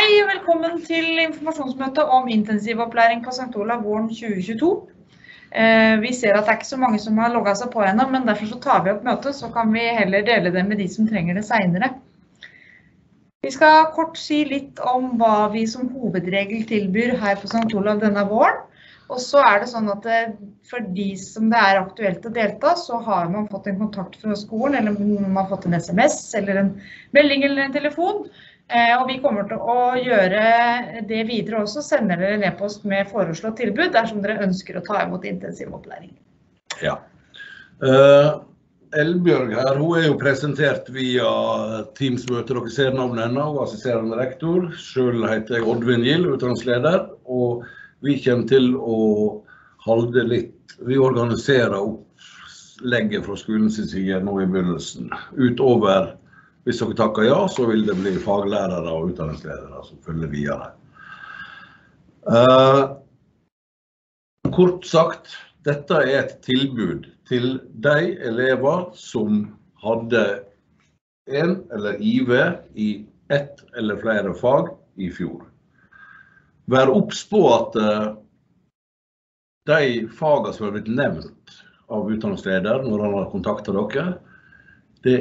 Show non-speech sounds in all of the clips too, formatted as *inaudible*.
Hei velkommen til informasjonsmøte om intensivopplæring på St. Olav våren 2022. Eh, vi ser at det er ikke så mange som har logga seg på ennå, men derfor så tar vi opp møtet, så kan vi heller dele det med de som trenger det seinere. Vi skal kort si litt om hva vi som hovedregel tilbyr her på St. Olav denne våren. Og så er det sånn at det, for de som det er aktuelt å delta, så har man fått en kontakt fra skolen, eller man har fått en SMS eller en melding eller en telefon. Eh, og vi kommer til å gjøre det videre også, sende dere en e-post med foreslått tilbud dersom dere ønsker å ta imot intensivopplæring. Ja. Uh, Elbjørg her, hun er jo presentert via Teams-møtet. Dere ser navnet hennes, hun assisterende rektor. Selv heter jeg Oddvin Gill, utdanningsleder. Og vi kommer til å holde litt Vi organiserer opplegget fra skolens side nå i begynnelsen. Utover hvis dere takker ja, så vil det bli faglærere og utdanningsledere som følger videre. Uh, kort sagt, dette er et tilbud til de elever som hadde en eller IV i ett eller flere fag i fjor. Vær obs på at uh, de fagene som har blitt nevnt av utdanningsleder når han har kontakta dere, det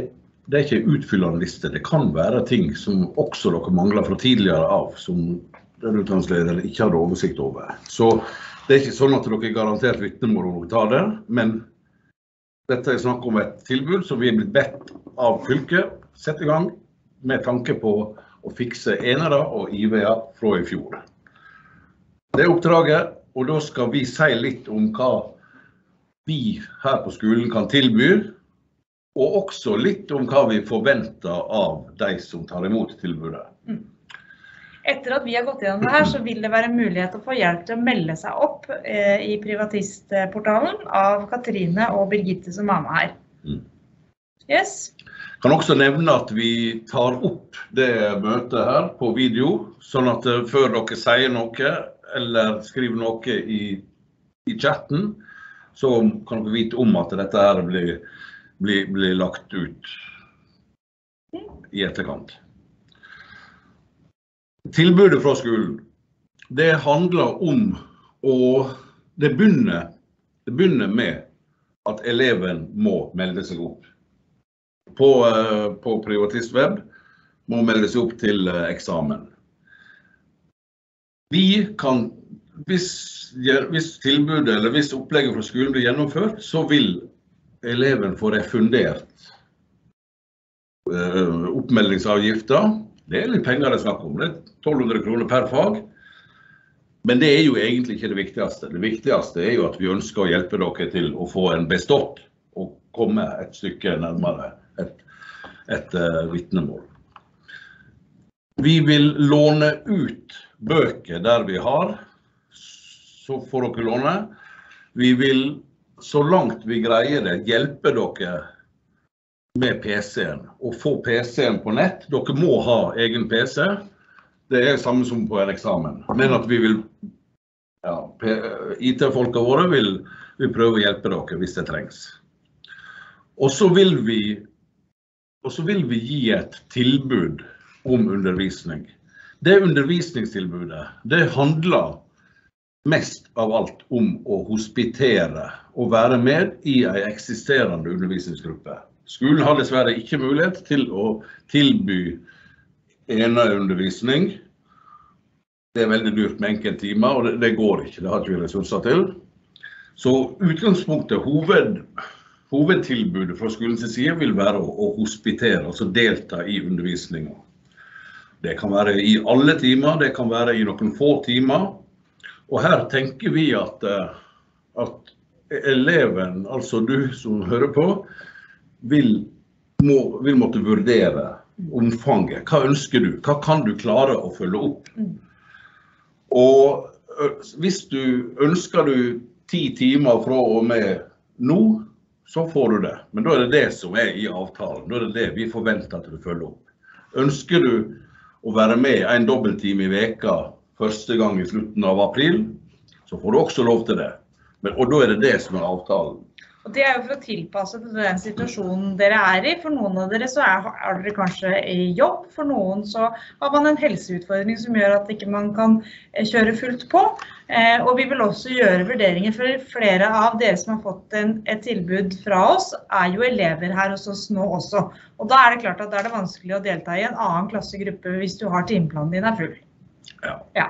det er ikke en utfyllende liste. Det kan være ting som også dere mangler fra tidligere av, som den utdanningslederen ikke hadde oversikt over. Så det er ikke sånn at dere er garantert vitnemål om dere tar det, men dette er snakk om et tilbud som vi er blitt bedt av fylket sette i gang med tanke på å fikse enere og IV-er fra i fjor. Det er oppdraget, og da skal vi si litt om hva vi her på skolen kan tilby og også litt om hva vi forventer av de som tar imot tilbudet. Mm. Etter at vi har gått gjennom det her, så vil det være mulighet å få hjelp til å melde seg opp eh, i privatistportalen av Katrine og Birgitte som er med her. Mm. Yes. Kan også nevne at vi tar opp det møtet her på video, sånn at eh, før dere sier noe eller skriver noe i, i chatten, så kan dere vite om at dette her blir blir, blir lagt ut i etterkant. Tilbudet fra skolen, det handler om å Det begynner, det begynner med at eleven må melde seg opp. På, eh, på privatistweb må melde seg opp til eh, eksamen. Vi kan, hvis, hvis tilbudet eller hvis opplegget fra skolen blir gjennomført, så vil eleven får refundert uh, oppmeldingsavgifta. Det er litt penger det er snakk om. Det er 1200 kroner per fag. Men det er jo egentlig ikke det viktigste. Det viktigste er jo at vi ønsker å hjelpe dere til å få en bestått og komme et stykke nærmere et, et uh, vitnemål. Vi vil låne ut bøker der vi har, så får dere låne. Vi vil så langt vi greier det, hjelpe dere med PC-en. Og få PC-en på nett. Dere må ha egen PC. Det er samme som på en eksamen. Men at vi vil ja, IT-folka våre vil, vil, prøve å hjelpe dere hvis det trengs. Og så vil vi og så vil vi gi et tilbud om undervisning. Det undervisningstilbudet det handler mest av alt om å hospitere og være med i en eksisterende undervisningsgruppe. Skolen har dessverre ikke mulighet til å tilby eneundervisning. Det er veldig dyrt med enkelttimer, og det, det, går ikke. Det har ikke vi ressurser til. Så utgangspunktet, hoved, hovedtilbudet fra skolens side vil være å, å hospitere, altså delta i undervisninga. Det kan være i alle timer, det kan være i noen få timer. Og her tenker vi at, eh, at eleven, altså du som hører på, vil, må, vil, måtte vurdere omfanget. Hva ønsker du? Hva kan du klare å følge opp? Og hvis du ønsker du ti timer fra og med nå, så får du det. Men da er det det som er i avtalen. Da er det det vi forventer at du følger opp. Ønsker du å være med en dobbelttime i veka første gang i slutten av april, så får du også lov til det. Men, og da er det det som er avtalen. Og Det er jo for å tilpasse til den situasjonen dere er i. For noen av dere så er, er dere kanskje i jobb, for noen så har man en helseutfordring som gjør at ikke man kan eh, kjøre fullt på. Eh, og vi vil også gjøre vurderinger, for flere av dere som har fått en, et tilbud fra oss, er jo elever her hos oss nå også. Og da er det klart at da er det vanskelig å delta i en annen klassegruppe hvis du har timeplanen din er full. Ja. Ja.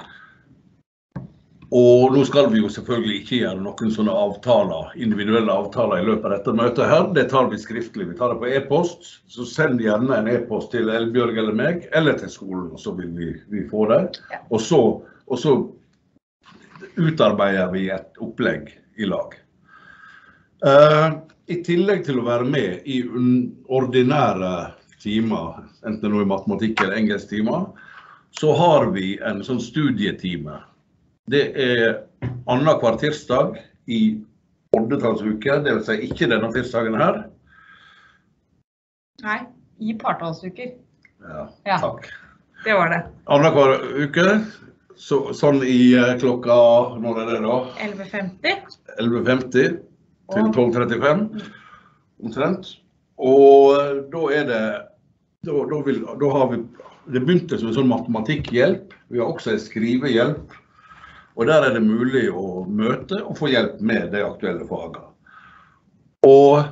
Og nå skal vi jo selvfølgelig ikke gjøre noen sånne avtaler, individuelle avtaler i løpet av dette møtet her. Det tar vi skriftlig. Vi tar det på e-post. Så send gjerne en e-post til Elbjørg eller meg, eller til skolen, og så vil vi, vi få det. Og så, og så utarbeider vi et opplegg i lag. Uh, I tillegg til å være med i ordinære timer, enten det er i matematikk eller engelsktimer, så har vi en sånn studietime. Det er annenhver tirsdag i oddetallsuke, dvs. Si ikke denne tirsdagen her. Nei, i partallsuker. Ja, Ja. takk. Det var det. Annenhver uke, så, sånn i eh, klokka Når er det da? 11.50. 11.50 til 12.35 omtrent. Og eh, da er det da, da, vil, da har vi Det begynte som en sånn matematikkhjelp. Vi har også en skrivehjelp. Og der er det mulig å møte og få hjelp med de aktuelle fagene. Og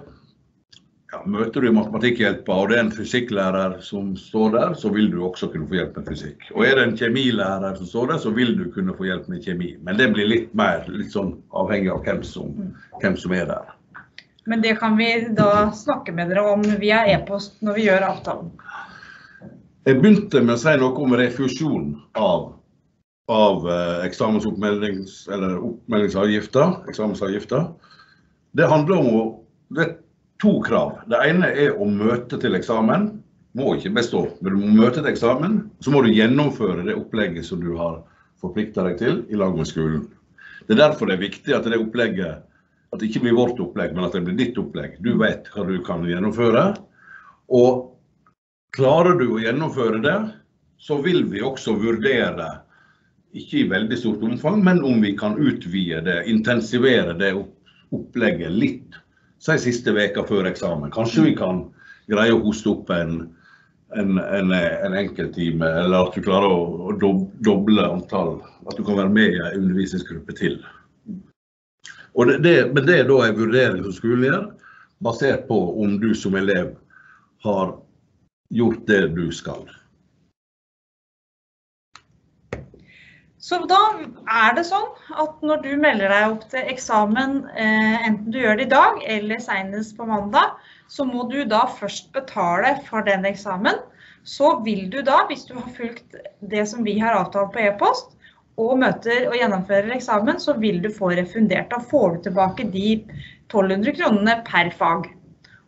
ja, møter du matematikkhjelpa og det er en fysikklærer som står der, så vil du også kunne få hjelp med fysikk. Og er det en kjemilærer som står der, så vil du kunne få hjelp med kjemi. Men det blir litt mer litt sånn avhengig av hvem som, hvem som er der. Men det kan vi da snakke med dere om via e-post når vi gjør avtalen. Jeg begynte med å si noe om refusjon av, av eh, eksamensoppmeldings- eller oppmeldingsavgifter. Eksamensavgifter. Det handler om Det er to krav. Det ene er å møte til eksamen. Må ikke bestå, men du må møte til eksamen. Så må du gjennomføre det opplegget som du har forplikta deg til i lag med skolen. Det er derfor det er viktig at det opplegget at det ikke blir vårt opplegg, men at det blir ditt opplegg. Du vet hva du kan gjennomføre. Og Klarer du å gjennomføre det, så vil vi også vurdere, ikke i veldig stort omfang, men om vi kan utvide det, intensivere det opplegget litt. Si siste veka før eksamen. Kanskje vi kan greie å hoste opp en, en, en, en enkelttime, eller at du klarer å, doble antall. At du kan være med i en undervisningsgruppe til. Det, det, men det er da en vurdering som skolen gjør, basert på om du som elev har gjort det du skal. Så da er det sånn at når du melder deg opp til eksamen, eh, enten du gjør det i dag eller senest på mandag, så må du da først betale for den eksamen. Så vil du da, hvis du har fulgt det som vi har avtalt på e-post, og møter og gjennomfører eksamen, så vil du få refundert. Da får du tilbake de 1200 kronene per fag.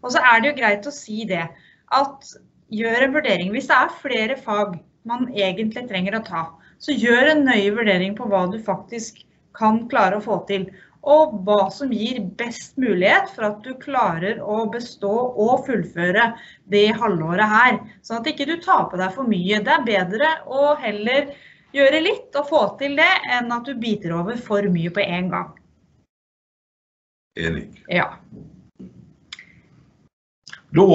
Og så er det jo greit å si det, at gjør en vurdering. Hvis det er flere fag man egentlig trenger å ta, så gjør en nøye vurdering på hva du faktisk kan klare å få til. Og hva som gir best mulighet for at du klarer å bestå og fullføre det halvåret her. Sånn at ikke du taper deg for mye. Det er bedre å heller gjøre litt og få til det, enn at du biter over for mye på en gang. Enig. Ja. Da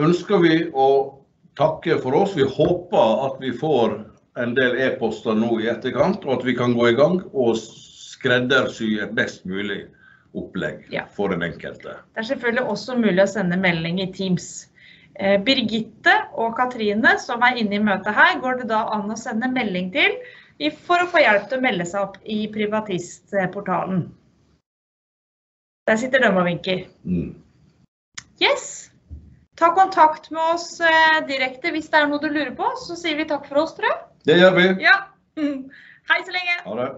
ønsker vi å takke for oss. Vi håper at vi får en del e-poster nå i etterkant, og at vi kan gå i gang og skreddersy et best mulig opplegg Ja. for den enkelte. Det er selvfølgelig også mulig å sende melding i Teams. Eh, Birgitte og Katrine som er inne i møtet her, går det da an å sende melding til for å få hjelp til å melde seg opp i privatistportalen. Der sitter de og vinker. Mm. Yes! Ta kontakt med oss eh, direkte hvis det er noe du lurer på, så sier vi takk for oss, tror jeg. Det gjør vi. Ja. *laughs* Hei så lenge! Ha det.